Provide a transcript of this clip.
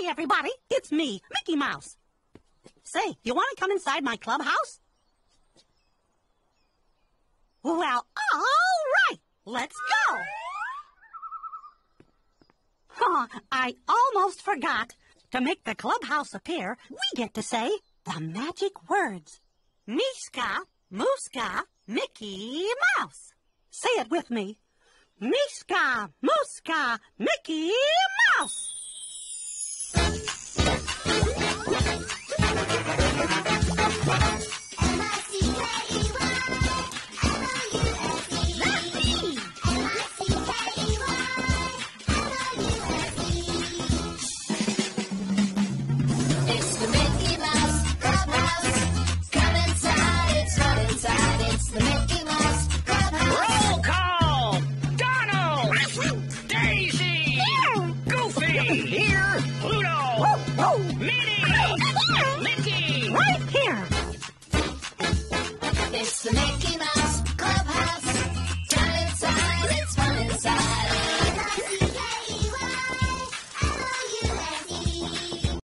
Hey, everybody, it's me, Mickey Mouse. Say, you want to come inside my clubhouse? Well, all right, let's go. Oh, I almost forgot. To make the clubhouse appear, we get to say the magic words. Meeska, Mooska, Mickey Mouse. Say it with me. Meeska, Mooska, Mickey Pluto! Minnie! Mickey